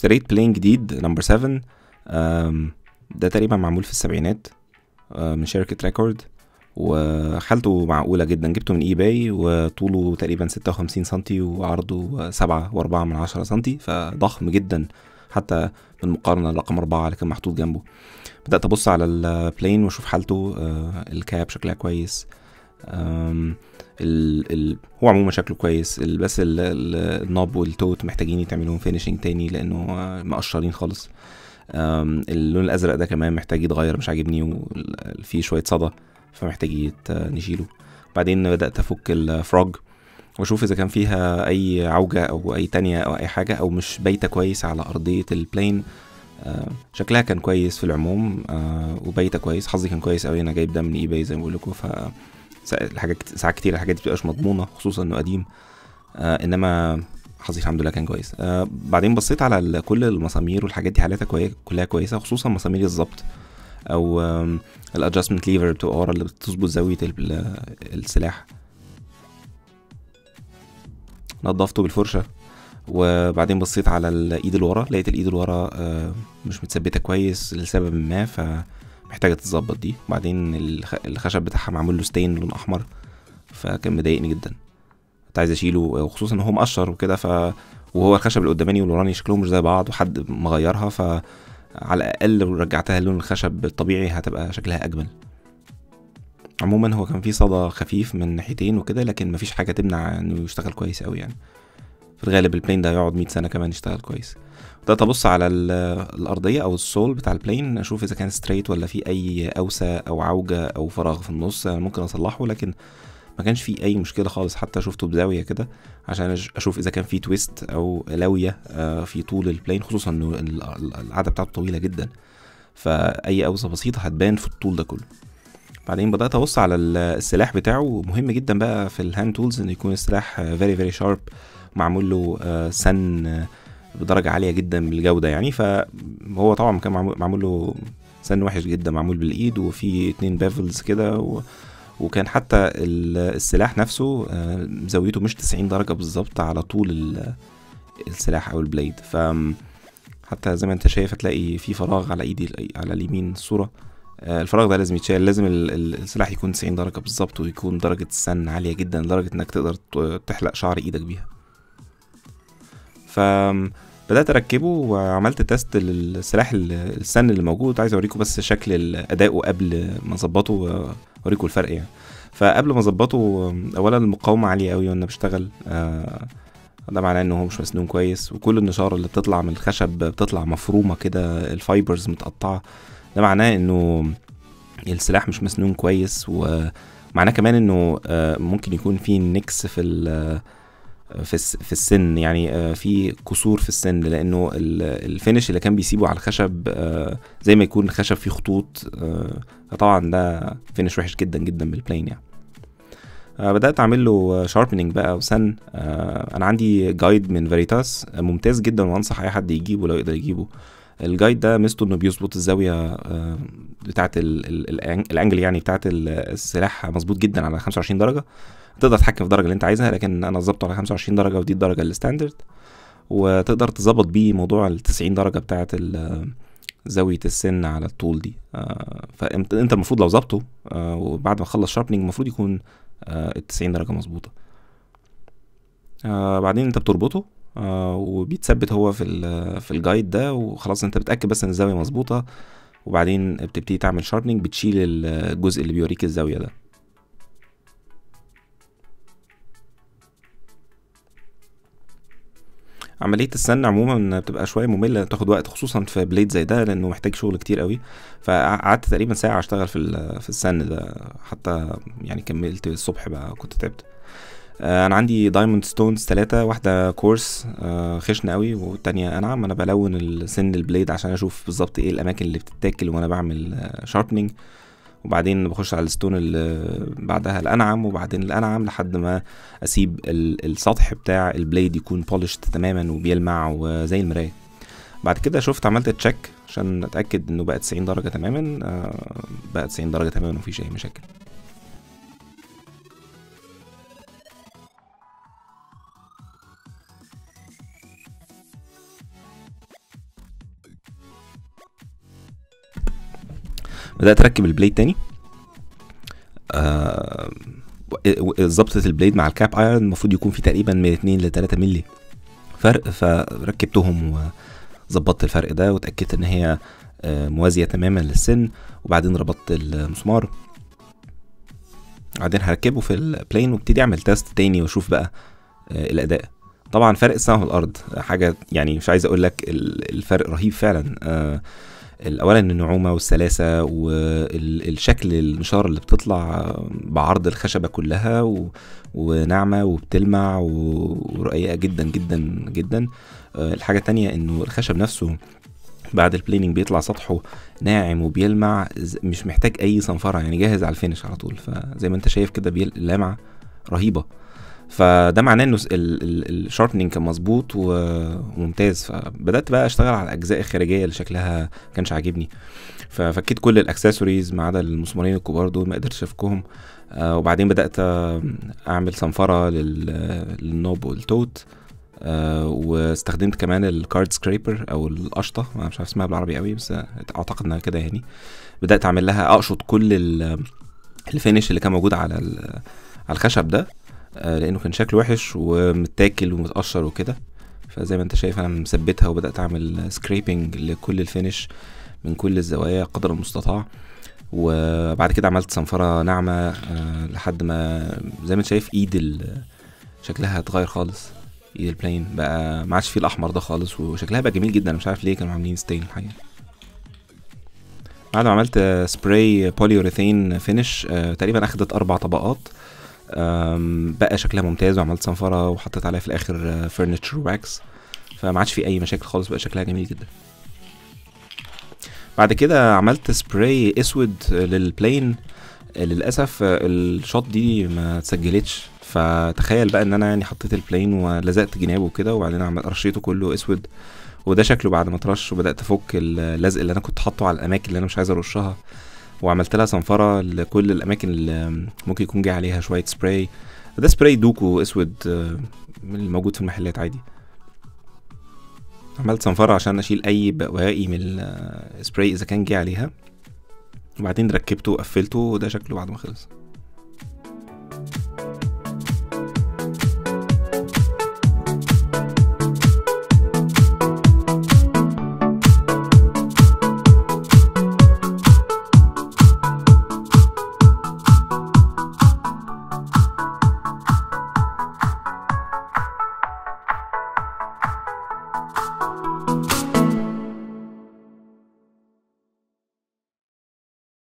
اشتريت plane جديد number 7 ده تقريبا معمول في السبعينات آه، من شركة Record وحالته معقولة جدا. جبته من eBay وطوله تقريبا ستة وخمسين سنتي وعرضه سبعة وأربعة من عشرة سنتي فضخم جدا. حتى بالمقارنة رقم أربعة اللي كان محطوط جنبه. بدأت أبص على ال plane وأشوف حالته آه، ال cap شكلها كويس. ال ال هو عموما شكله كويس بس ال- ال- ال knob وال tote محتاجين يتعملوا finishing تاني لأنه آه، مقشرين خالص. اللون الأزرق ده كمان محتاج يتغير مش عاجبني وفيه شوية صدى فمحتاج نشيله. بعدين بدأت أفك ال frog وأشوف إذا كان فيها أي عوجة أو أي تانية أو أي حاجة أو مش بايتة كويس على أرضية ال plane آه شكلها كان كويس في العموم آه وبايتة كويس حظي كان كويس أوي أنا جايب ده من eBay زي ما بقول لكم ف الحاجات ساعات كتير الحاجات دي مبتبقاش مضمونة خصوصا إنه قديم. آه إنما حظي الحمد لله كان كويس. آه بعدين بصيت على كل المسامير والحاجات دي حالتها كوي... كلها كويسة؟ خصوصا مسامير الظبط أو ال adjustment lever بتبقى ورا اللي بتظبط زاوية ال- السلاح. نضفته بالفرشة. وبعدين بصيت على الإيد اللي ورا لقيت الإيد اللي ورا آه، مش متثبتة كويس لسبب ما فمحتاجة تتظبط دي. بعدين الخ- الخشب بتاعها معمول له ستين لون أحمر. فكان مضايقني جدا. كنت عايز أشيله وخصوصا إن هو مقشر وكده ف وهو الخشب اللي قداماني والوراني شكلهم مش زي بعض وحد مغيرها ف على الأقل لو رجعتها لون الخشب الطبيعي هتبقى شكلها أجمل. عموما هو كان فيه صدى خفيف من ناحيتين وكده لكن مفيش حاجة تمنع إنه يشتغل كويس قوي يعني. في الغالب البلين ده هيقعد 100 سنة كمان يشتغل كويس. بدات ابص على ال- الأرضية أو ال sole بتاع ال plane أشوف إذا كان straight ولا في أي أوسة أو عوجة أو فراغ في النص أنا ممكن أصلحه لكن ما كانش فيه أي مشكلة خالص. حتى شفته بزاوية كده عشان أشوف إذا كان في twist أو لاوية آه، في طول ال plane خصوصا إنه ال- ال- القعدة بتاعته طويلة جدا. فأي أوسة بسيطة هتبان في الطول ده كله. بعدين بدأت أبص على ال- السلاح بتاعه. مهم جدا بقى في ال hand tools ان يكون السلاح very very sharp معمول له آه، سن آه، بدرجة عالية جدا بالجودة يعني. فهو طبعا كان معمول, له سن وحش جدا معمول بالإيد وفي اتنين bevels كده و... وكان حتى ال- السلاح نفسه آه، زاويته مش 90 درجة بالظبط على طول ال- السلاح أو ال blade. ف حتى زي ما أنت شايف هتلاقي في فراغ على إيدي على اليمين الصورة الفراغ ده لازم يتشال. لازم ال- ال- السلاح يكون 90 درجة بالظبط ويكون درجة السن عالية جدا لدرجة إنك تقدر تحلق شعر إيدك بيها. ف بدأت أركبه وعملت test للسلاح ال- السن اللي موجود. عايز أوريكم بس شكل أدائه قبل ما أظبطه وأوريكم الفرق يعني. فقبل ما أظبطه أولا المقاومة عالية أوي وأنا بشتغل. آه، ده معناه إن هو مش مسنون كويس. وكل النشارة اللي بتطلع من الخشب بتطلع مفرومة كده ال fibers متقطعة. ده معناه إنه السلاح مش مسنون كويس. ومعناه كمان إنه آه، ممكن يكون في nicks في في الس- في السن يعني آه، في كسور في السن لأنه ال- ال finish اللي كان بيسيبه على الخشب آه، زي ما يكون الخشب فيه خطوط آه، فطبعا ده finish وحش جدا جدا بال plane يعني. بدأت أعمل له sharpening بقى وسن. أنا عندي guide من فيريتاس ممتاز جدا وأنصح أي حد يجيبه لو يقدر يجيبه. ال guide ده ميزته انه بيظبط الزاوية بتاعه ال angle يعني بتاعه ال- السلاح مظبوط جدا على 25 درجة. تقدر تتحكم في الدرجة اللي انت عايزها لكن أنا ظبطه على 25 درجة ودي الدرجة ال standard. وتقدر تظبط بيه موضوع ال 90 درجه بتاعه زاوية السن على الطول دي. آه، فانت انت المفروض لو ظبطه آه، وبعد ما تخلص sharpening المفروض يكون ال 90 درجة مظبوطة. آه، بعدين انت بتربطه آه، وبيتثبت هو في في ال guide ده وخلاص انت بتأكد بس ان الزاوية مظبوطة. وبعدين بتبتدي تعمل sharpening بتشيل الجزء اللي بيوريك الزاوية ده. عملية السن عموما بتبقى شوية مملة تاخد وقت خصوصا في blade زي ده لأنه محتاج شغل كتير قوي. فقعدت تقريبا ساعة أشتغل في في السن ده حتى يعني كملت الصبح بقى كنت تعبت. آه، أنا عندي diamond stones تلاتة واحدة coarse آه، خشنة قوي والتانية أنعم. أنا بلون السن ال blade عشان أشوف بالظبط إيه الأماكن اللي بتتاكل وأنا بعمل sharpening وبعدين بخش على ال stone اللي بعدها الأنعم وبعدين الأنعم لحد ما أسيب ال- السطح بتاع ال blade يكون polished تماما وبيلمع وزي المراية. بعد كده شفت عملت check عشان أتأكد إنه بقى 90 درجة تماما. آه، بقى 90 درجة تماما ومفيش أي مشاكل. بدأت أركب ال blade تاني. آه، ظبطة ال blade مع ال cap iron المفروض يكون في تقريبا من 2 ل 3 مللي فرق فركبتهم وظبطت الفرق ده واتاكدت إن هي آه، موازية تماما للسن. وبعدين ربطت المسمار. بعدين هركبه في ال plane وابتدي أعمل test تاني وأشوف بقى آه، الأداء. طبعا فرق السماء والأرض حاجة يعني مش عايز أقول لك ال- الفرق رهيب فعلا. آه، اولا النعومة والسلاسة والشكل النشاره اللي بتطلع بعرض الخشبة كلها. وناعمة وبتلمع ورقيقة جدا جدا جدا آه، الحاجة التانية إنه الخشب نفسه بعد ال planing بيطلع سطحه ناعم وبيلمع مش محتاج أي صنفرة يعني جاهز على ال finish على طول فزي ما أنت شايف كده بيل- لمعة رهيبة فده معناه إنه ال sharpening كان مظبوط وممتاز. فبدأت بقى أشتغل على الاجزاء الخارجيه اللي شكلها كانش عاجبني. ففكيت كل الأكسسوارز ما عدا المسمارين الكبار دول ما قدرتش أفكهم. آه وبعدين بدأت آه، أعمل صنفره لل- لل knob وال tote. آه واستخدمت كمان ال card scraper أو القشطة. أنا مش عارف اسمها بالعربي قوي بس أعتقد إنها كده يعني. بدأت أعمل لها أقشط كل ال- ال finish اللي كان موجود على على الخشب ده. لأنه كان شكله وحش ومتاكل ومتقشر وكده. فزي ما أنت شايف أنا مثبتها وبدأت أعمل scraping لكل ال finish من كل الزوايا قدر المستطاع. وبعد كده عملت صنفرة ناعمة آه، لحد ما زي ما أنت شايف إيد شكلها اتغير خالص. إيد ال plane بقى ما عادش فيه الأحمر ده خالص وشكلها بقى جميل جدا. أنا مش عارف ليه كانوا عاملين stain الحقيقة. بعد ما عملت آه، spray polyurethane finish آه، تقريبا أخدت أربع طبقات. بقى شكلها ممتاز وعملت صنفرة وحطيت عليها في الآخر furniture wax فما عادش في أي مشاكل خالص بقى شكلها جميل جدا. بعد كده عملت سبراي أسود لل plane للأسف ال shot دي ما اتسجلتش. فتخيل بقى إن أنا يعني حطيت ال plane ولزقت جنابه كده وبعدين عمل رشيته كله أسود. وده شكله بعد ما اترش وبدأت أفك اللزق اللي أنا كنت حاطه على الأماكن اللي أنا مش عايز أرشها. وعملت لها صنفرة لكل الأماكن اللي ممكن يكون جه عليها شوية سبراي ده سبراي دوكو أسود آه، اللي موجود في المحلات عادي. عملت صنفرة عشان أشيل أي بواقي من السبراي إذا كان جه عليها. وبعدين ركبته وقفلته وده شكله بعد ما خلص.